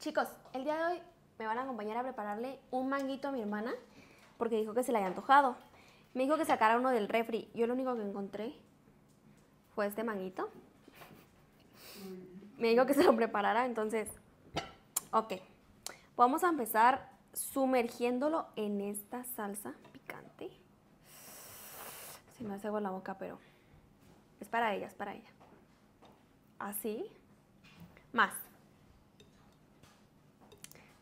Chicos, el día de hoy me van a acompañar a prepararle un manguito a mi hermana porque dijo que se le había antojado. Me dijo que sacara uno del refri. Yo lo único que encontré fue este manguito. Me dijo que se lo preparara, entonces, ok. Vamos a empezar sumergiéndolo en esta salsa picante. Se me hace agua la boca, pero es para ella, es para ella. Así. Más.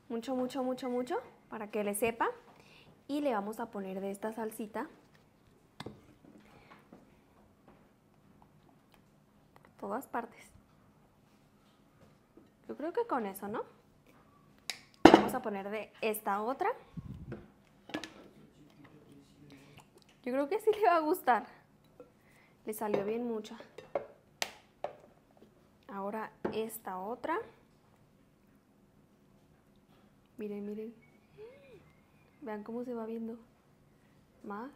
Mucho, mucho, mucho, mucho, para que le sepa. Y le vamos a poner de esta salsita. Todas partes. Yo creo que con eso, ¿no? Vamos a poner de esta otra. Yo creo que sí le va a gustar. Le salió bien mucha. Ahora esta otra. Miren, miren. Vean cómo se va viendo. Más.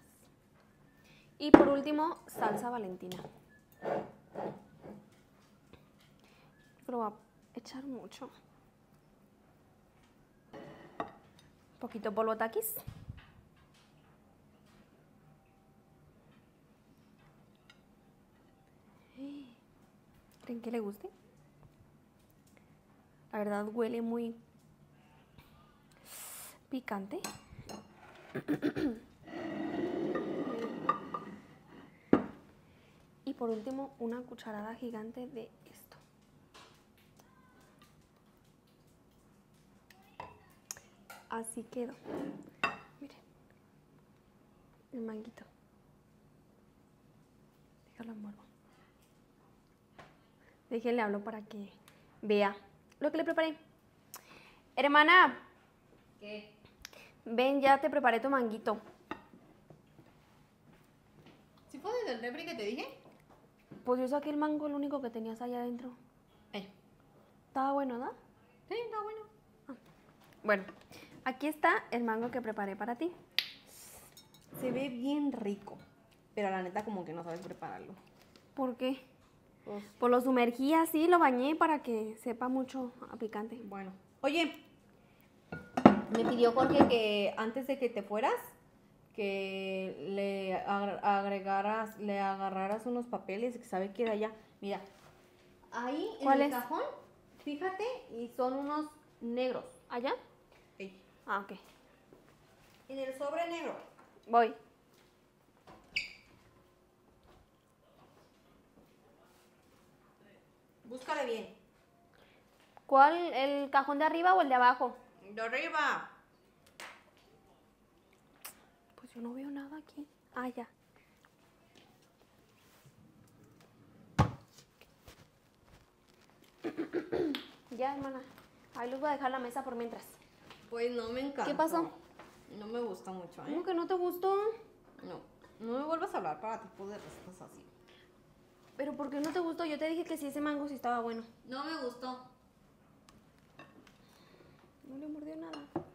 Y por último, salsa valentina. Pero va a echar mucho. Un poquito polvo taquis. ¿Creen que le guste? La verdad huele muy picante. y por último, una cucharada gigante de esto. Así quedó. Miren. El manguito. Déjalo envuelvo. Déjenle hablo para que vea lo que le preparé. Hermana. ¿Qué? Ven, ya te preparé tu manguito. ¿Sí fue desde el refri que te dije? Pues yo saqué el mango, el único que tenías allá adentro. Eh. Estaba bueno, ¿no? Sí, está bueno. Bueno, aquí está el mango que preparé para ti. Se ve bien rico. Pero la neta como que no sabes prepararlo. ¿Por qué? Pues, Pues lo sumergí así, lo bañé para que sepa mucho a picante. bueno. Oye, me pidió Jorge que antes de que te fueras, que le ag- agregaras, le agarraras unos papeles que sabe que era allá. Mira, ahí en ¿Cuál el es? cajón, fíjate, y son unos negros. ¿Allá? Sí. Ah, ok. En el sobre negro. Voy. Búscale bien. ¿Cuál? ¿El cajón de arriba o el de abajo? De arriba. Pues yo no veo nada aquí. Ah, ya. ya, hermana. Ahí les voy a dejar la mesa por mientras. Pues no me encanta. ¿Qué pasó? No me gusta mucho, ¿eh? ¿Cómo que no te gustó? No, no me vuelvas a hablar para tipo de recetas así. ¿Pero por qué no te gustó? Yo te dije que sí, ese mango sí estaba bueno. No me gustó. No le mordió nada.